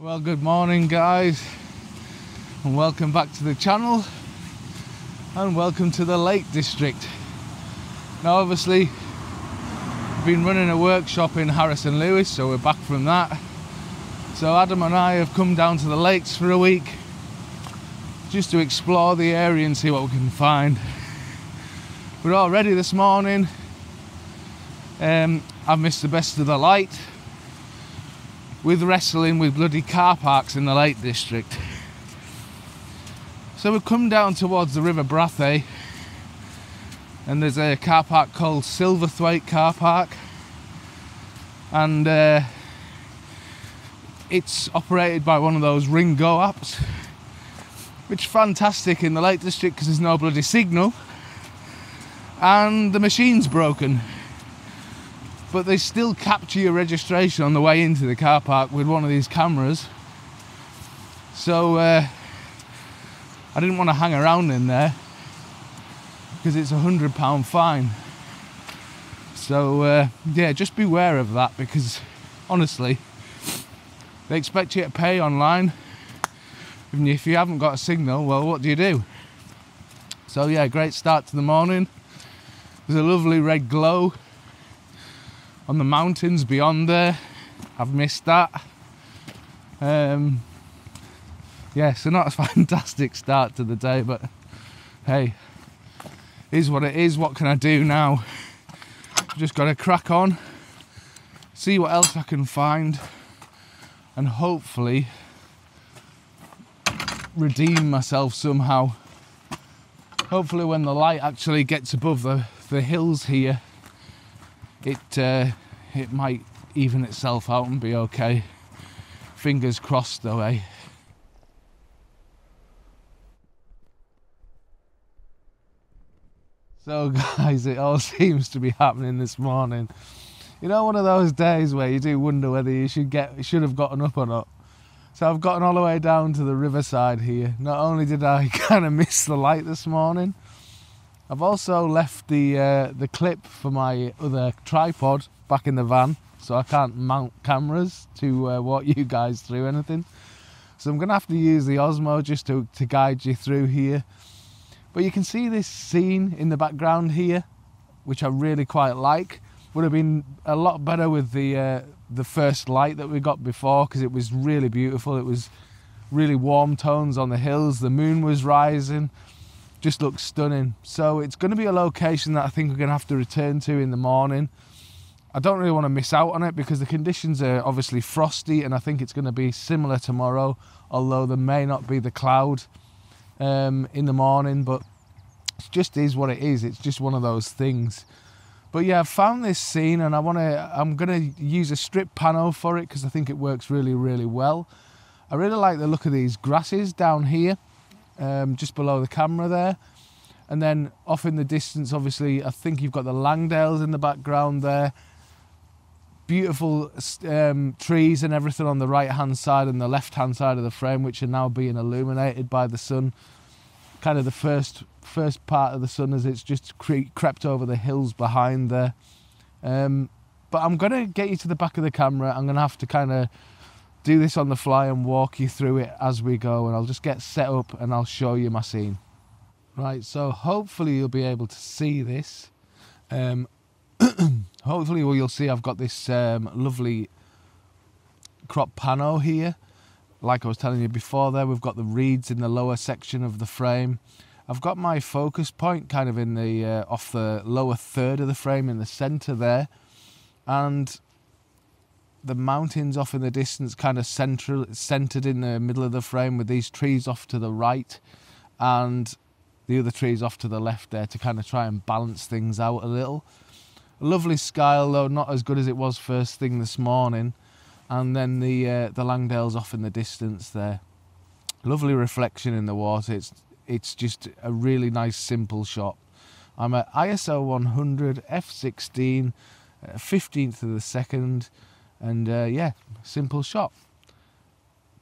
Well, good morning, guys, and welcome back to the channel, and welcome to the Lake District. Now, obviously, I've been running a workshop in Harris and Lewis, so we're back from that. So, Adam and I have come down to the lakes for a week just to explore the area and see what we can find. We're all ready this morning. Um, I've missed the best of the light with wrestling with bloody car parks in the Lake District. So we've come down towards the River Brathay and there's a car park called Silverthwaite Car Park. And uh, it's operated by one of those RingGo apps which is fantastic in the Lake District because there's no bloody signal. And the machine's broken but they still capture your registration on the way into the car park with one of these cameras. So uh, I didn't want to hang around in there because it's a hundred pound fine. So uh, yeah, just beware of that because honestly, they expect you to pay online. If you haven't got a signal, well, what do you do? So yeah, great start to the morning. There's a lovely red glow on the mountains beyond there. I've missed that. Um, yeah, so not a fantastic start to the day, but hey, is what it is. What can I do now? Just got to crack on, see what else I can find, and hopefully redeem myself somehow. Hopefully, when the light actually gets above the, the hills here, it uh, it might even itself out and be okay. Fingers crossed, though, eh? So, guys, it all seems to be happening this morning. You know, one of those days where you do wonder whether you should get should have gotten up or not. So I've gotten all the way down to the riverside here. Not only did I kind of miss the light this morning, I've also left the uh, the clip for my other tripod back in the van, so I can't mount cameras to uh, walk you guys through anything. So I'm gonna have to use the Osmo just to, to guide you through here. But you can see this scene in the background here, which I really quite like. Would have been a lot better with the uh, the first light that we got before because it was really beautiful. It was really warm tones on the hills. The moon was rising just looks stunning. So it's going to be a location that I think we're going to have to return to in the morning. I don't really want to miss out on it because the conditions are obviously frosty and I think it's going to be similar tomorrow, although there may not be the cloud um, in the morning, but it just is what it is. It's just one of those things. But yeah, I've found this scene and I want to, I'm going to use a strip panel for it because I think it works really, really well. I really like the look of these grasses down here um, just below the camera there. And then off in the distance, obviously, I think you've got the Langdales in the background there. Beautiful um, trees and everything on the right hand side and the left hand side of the frame, which are now being illuminated by the sun. Kind of the first first part of the sun as it's just cre- crept over the hills behind there. Um, but I'm going to get you to the back of the camera. I'm going to have to kind of do this on the fly and walk you through it as we go and I'll just get set up and I'll show you my scene. Right, so hopefully you'll be able to see this. Um, hopefully well, you'll see I've got this um, lovely crop pano here. Like I was telling you before there, we've got the reeds in the lower section of the frame. I've got my focus point kind of in the uh, off the lower third of the frame in the center there. And the mountains off in the distance, kind of central, centered in the middle of the frame, with these trees off to the right, and the other trees off to the left there to kind of try and balance things out a little. A lovely sky, although not as good as it was first thing this morning. And then the uh, the Langdales off in the distance there. Lovely reflection in the water. It's it's just a really nice simple shot. I'm at ISO 100 f16, uh, 15th of the second. And uh, yeah, simple shot.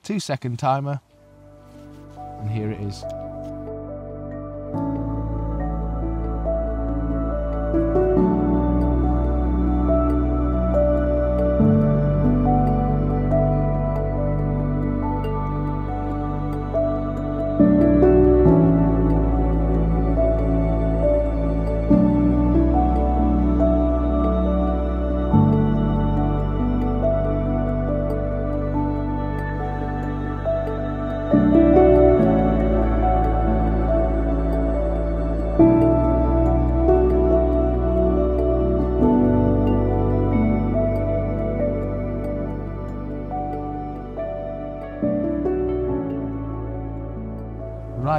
Two second timer, and here it is.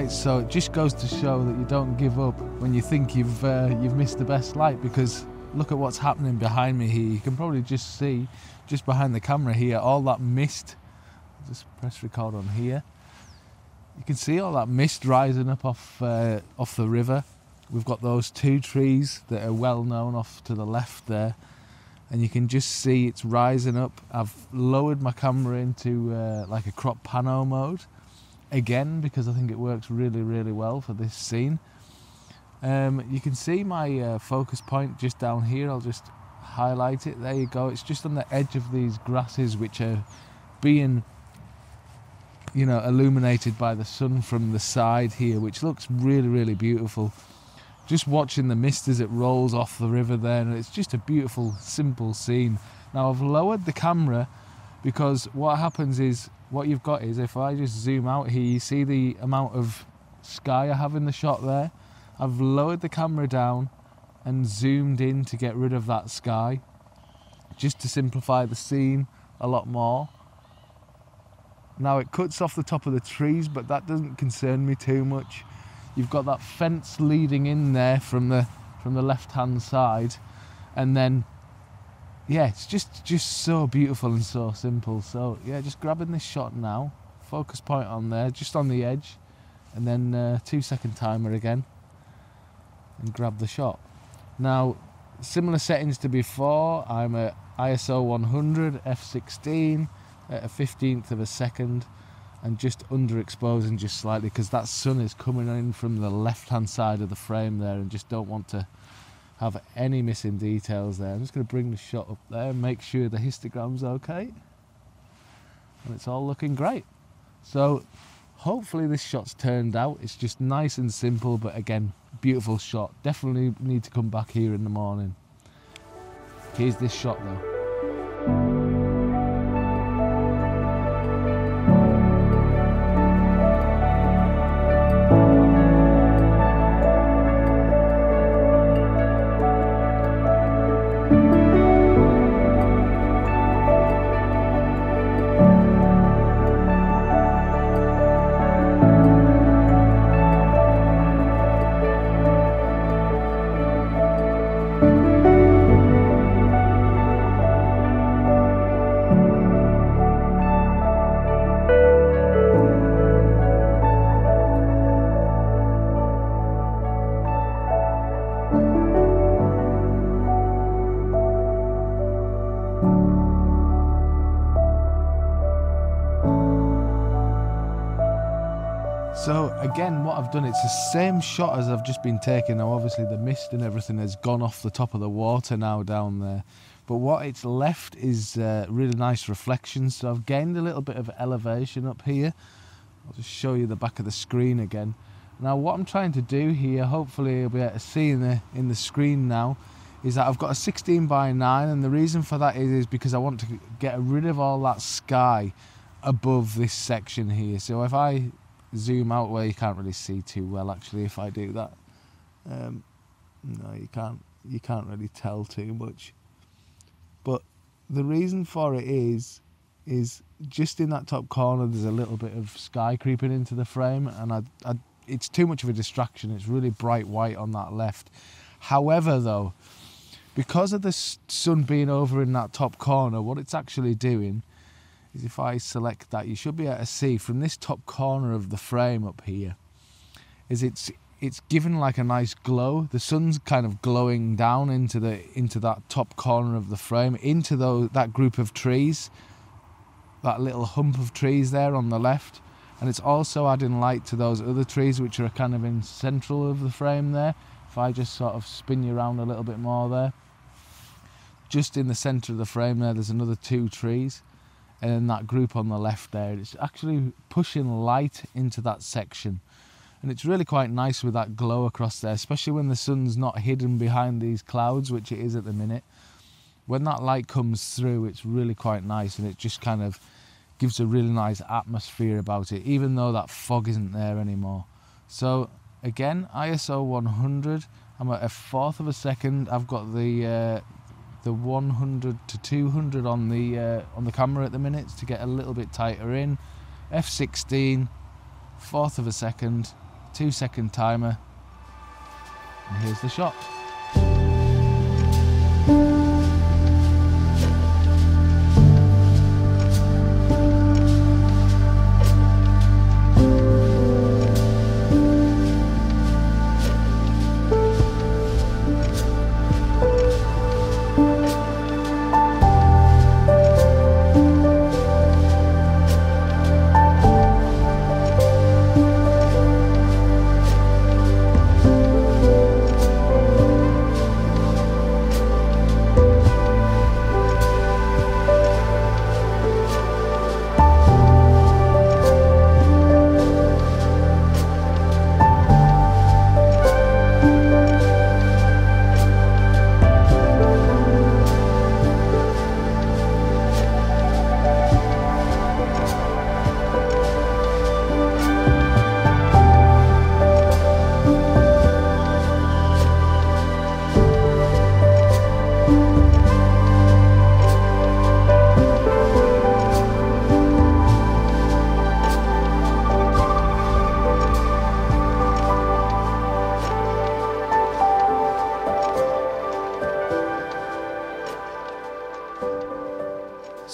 So it just goes to show that you don't give up when you think you've uh, you've missed the best light. Because look at what's happening behind me here. You can probably just see, just behind the camera here, all that mist. Just press record on here. You can see all that mist rising up off uh, off the river. We've got those two trees that are well known off to the left there and you can just see it's rising up. I've lowered my camera into uh, like a crop pano mode again because I think it works really, really well for this scene. Um, you can see my uh, focus point just down here. I'll just highlight it. There you go. It's just on the edge of these grasses which are being you know illuminated by the sun from the side here which looks really really beautiful just watching the mist as it rolls off the river there and it's just a beautiful simple scene now i've lowered the camera because what happens is what you've got is if i just zoom out here you see the amount of sky i have in the shot there? I've lowered the camera down and zoomed in to get rid of that sky just to simplify the scene a lot more. Now it cuts off the top of the trees but that doesn't concern me too much. You've got that fence leading in there from the from the left hand side and then yeah it's just just so beautiful and so simple. So yeah just grabbing this shot now focus point on there just on the edge and then uh, two second timer again and grab the shot. Now similar settings to before. I'm at iso 100 f16 at a 15th of a second and just underexposing just slightly because that sun is coming in from the left hand side of the frame there and just don't want to have any missing details there. I'm just going to bring the shot up there and make sure the histogram's okay and it's all looking great. So hopefully this shot's turned out. It's just nice and simple but again beautiful shot. Definitely need to come back here in the morning. Here's this shot though. So again, what I've done, it's the same shot as I've just been taking. Now, obviously, the mist and everything has gone off the top of the water now down there. But what it's left is uh, really nice reflections. So I've gained a little bit of elevation up here. I'll just show you the back of the screen again. Now, what I'm trying to do here, hopefully you'll be able to see in the, in the screen now, is that I've got a 16 by 9 and the reason for that is, is because I want to get rid of all that sky above this section here. So if I zoom out where you can't really see too well actually if I do that. Um, no, you can't. You can't really tell too much. But the reason for it is, is just in that top corner. There's a little bit of sky creeping into the frame, and I, I, it's too much of a distraction. It's really bright white on that left. However, though, because of the sun being over in that top corner, what it's actually doing is if I select that, you should be able to see from this top corner of the frame up here, is it's it's given like a nice glow. The sun's kind of glowing down into the into that top corner of the frame, into those that group of trees, that little hump of trees there on the left, and it's also adding light to those other trees which are kind of in central of the frame there. If I just sort of spin you around a little bit more there, just in the centre of the frame there, there's another two trees and then that group on the left there it's actually pushing light into that section. And it's really quite nice with that glow across there especially when the sun's not hidden behind these clouds which it is at the minute. When that light comes through it's really quite nice and it just kind of gives a really nice atmosphere about it even though that fog isn't there anymore. So again ISO 100 I'm at a fourth of a second. I've got the uh, the 100 to 200 on the uh, on the camera at the minute to get a little bit tighter in. F16, fourth of a second, two second timer. And here's the shot.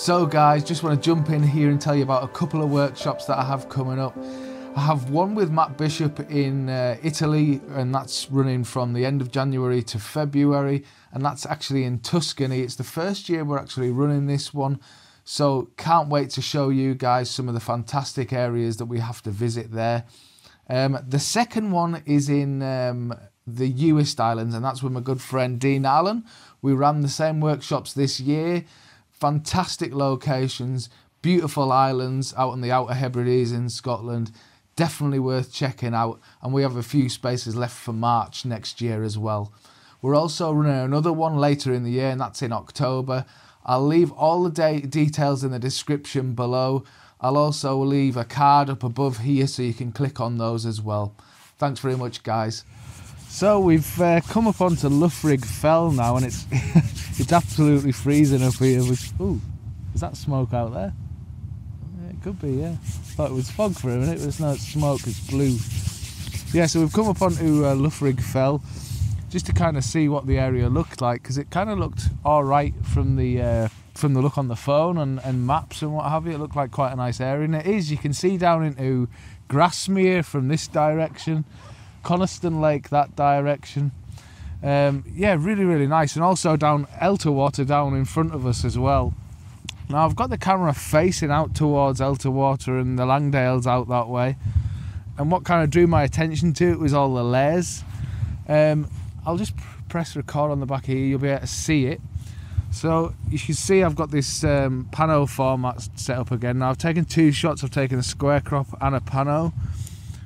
So, guys, just want to jump in here and tell you about a couple of workshops that I have coming up. I have one with Matt Bishop in uh, Italy, and that's running from the end of January to February, and that's actually in Tuscany. It's the first year we're actually running this one, so can't wait to show you guys some of the fantastic areas that we have to visit there. Um, the second one is in um, the Uist Islands, and that's with my good friend Dean Allen. We ran the same workshops this year fantastic locations, beautiful islands out on the Outer Hebrides in Scotland. Definitely worth checking out. And we have a few spaces left for March next year as well. We're also running another one later in the year, and that's in October. I'll leave all the de- details in the description below. I'll also leave a card up above here so you can click on those as well. Thanks very much, guys. So we've uh, come up onto Loughrigg Fell now, and it's it's absolutely freezing up here. With ooh, is that smoke out there? Yeah, it could be. Yeah, thought it was fog for a minute, but it's not smoke. It's blue. Yeah, so we've come up onto uh, Fell just to kind of see what the area looked like because it kind of looked all right from the uh, from the look on the phone and, and maps and what have you. It looked like quite a nice area, and it is. You can see down into Grasmere from this direction. Coniston Lake that direction. Um, yeah, really, really nice. And also down Elterwater down in front of us as well. Now I've got the camera facing out towards Elterwater and the Langdales out that way. And what kind of drew my attention to it was all the layers. Um, I'll just press record on the back here, you'll be able to see it. So you can see I've got this um, pano format set up again. Now I've taken two shots, I've taken a square crop and a pano.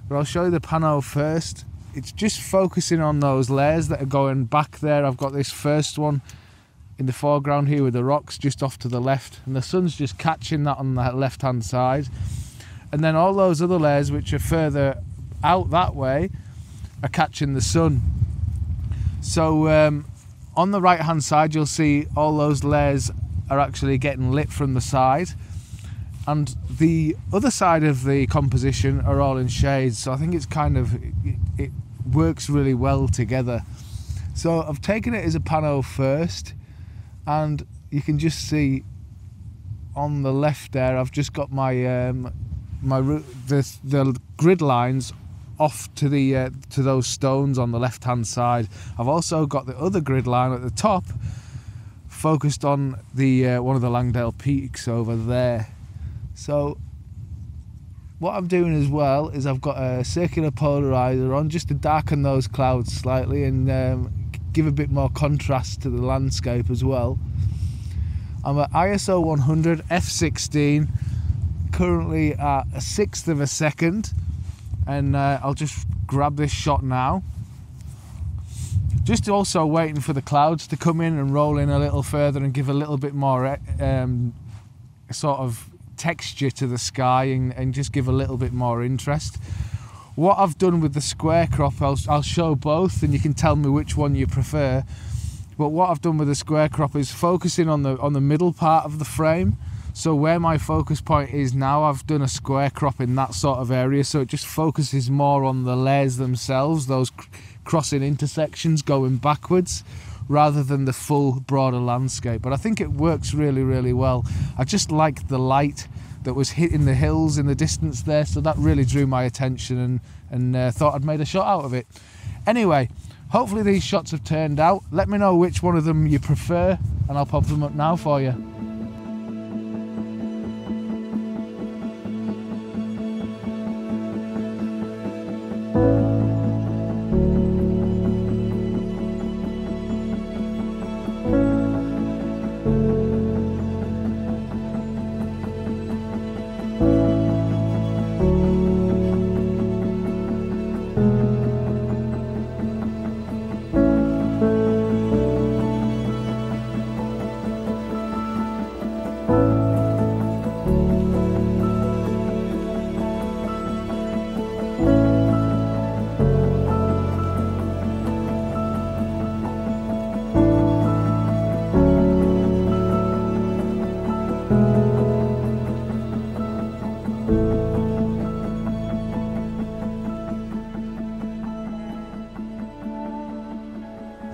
But I'll show you the pano first. It's just focusing on those layers that are going back there. I've got this first one in the foreground here with the rocks just off to the left and the sun's just catching that on the left hand side. And then all those other layers which are further out that way are catching the sun. So um, on the right hand side you'll see all those layers are actually getting lit from the side and the other side of the composition are all in shades so I think it's kind of it works really well together. So I've taken it as a pano first and you can just see on the left there I've just got my um, my the, the grid lines off to the uh, to those stones on the left hand side. I've also got the other grid line at the top focused on the uh, one of the Langdale peaks over there so what I'm doing as well is I've got a circular polarizer on just to darken those clouds slightly and um, give a bit more contrast to the landscape as well. I'm at ISO 100 f16 currently at a sixth of a second and uh, I'll just grab this shot now just also waiting for the clouds to come in and roll in a little further and give a little bit more um, sort of texture to the sky and, and just give a little bit more interest. What I've done with the square crop, I'll, I'll show both and you can tell me which one you prefer. But what I've done with the square crop is focusing on the on the middle part of the frame. So where my focus point is now, I've done a square crop in that sort of area, so it just focuses more on the layers themselves, those crossing intersections going backwards, rather than the full broader landscape. But I think it works really, really well. I just like the light that was hitting the hills in the distance there, so that really drew my attention and, and uh, thought I'd made a shot out of it. Anyway, hopefully these shots have turned out. Let me know which one of them you prefer, and I'll pop them up now for you.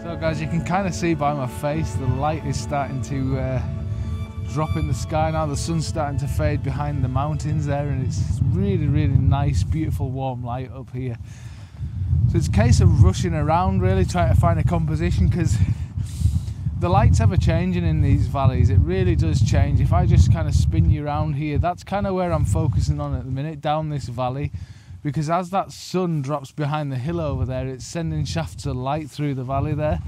As you can kind of see by my face, the light is starting to uh, drop in the sky now. The sun's starting to fade behind the mountains there, and it's really, really nice, beautiful, warm light up here. So it's a case of rushing around, really trying to find a composition because the light's ever changing in these valleys. It really does change. If I just kind of spin you around here, that's kind of where I'm focusing on at the minute, down this valley because as that sun drops behind the hill over there, it's sending shafts of light through the valley there.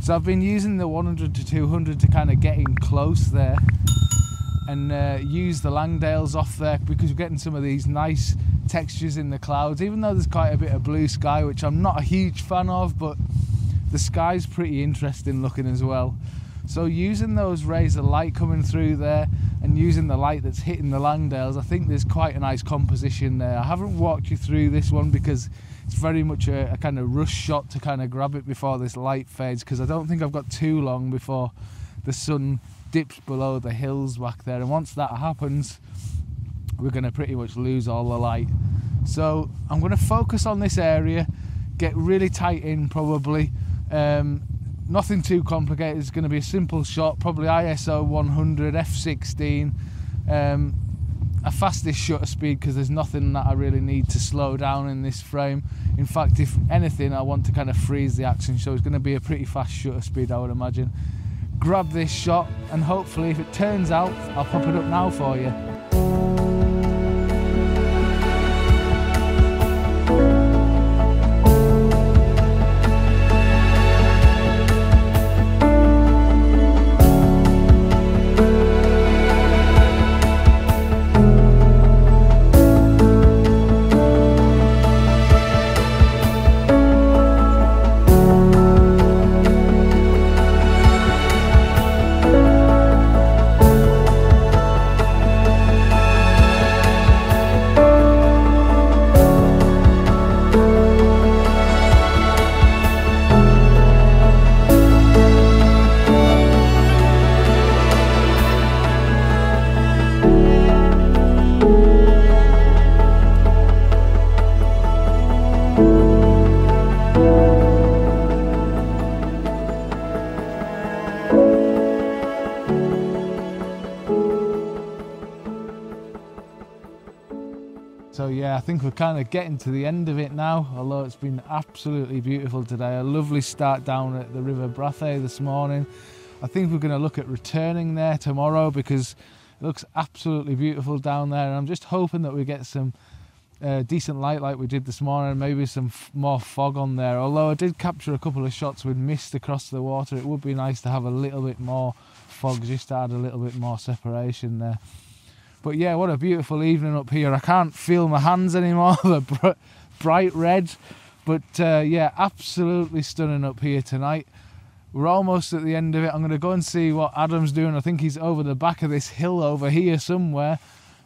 So I've been using the 100 to 200 to kind of get in close there and uh, use the Langdales off there because we're getting some of these nice textures in the clouds even though there's quite a bit of blue sky which I'm not a huge fan of but the sky's pretty interesting looking as well so using those rays of light coming through there and using the light that's hitting the Langdales I think there's quite a nice composition there. I haven't walked you through this one because it's very much a, a kind of rush shot to kind of grab it before this light fades because I don't think I've got too long before the sun dips below the hills back there. And once that happens we're going to pretty much lose all the light. So I'm going to focus on this area get really tight in probably um, nothing too complicated it's going to be a simple shot probably ISO 100 f16 um, a fastest shutter speed because there's nothing that I really need to slow down in this frame. In fact, if anything, I want to kind of freeze the action, so it's going to be a pretty fast shutter speed, I would imagine. Grab this shot, and hopefully, if it turns out, I'll pop it up now for you. So yeah, I think we're kind of getting to the end of it now, although it's been absolutely beautiful today. A lovely start down at the River Brathay this morning. I think we're going to look at returning there tomorrow because it looks absolutely beautiful down there. And I'm just hoping that we get some uh, decent light like we did this morning, maybe some more fog on there. Although I did capture a couple of shots with mist across the water, it would be nice to have a little bit more fog just to add a little bit more separation there. But yeah, what a beautiful evening up here. I can't feel my hands anymore, they're br bright red. But uh, yeah, absolutely stunning up here tonight. We're almost at the end of it. I'm going to go and see what Adam's doing. I think he's over the back of this hill over here somewhere.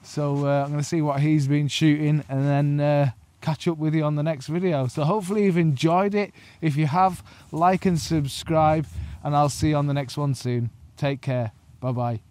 So uh, I'm going to see what he's been shooting and then uh, catch up with you on the next video. So hopefully you've enjoyed it. If you have, like and subscribe and I'll see you on the next one soon. Take care. Bye-bye.